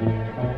Música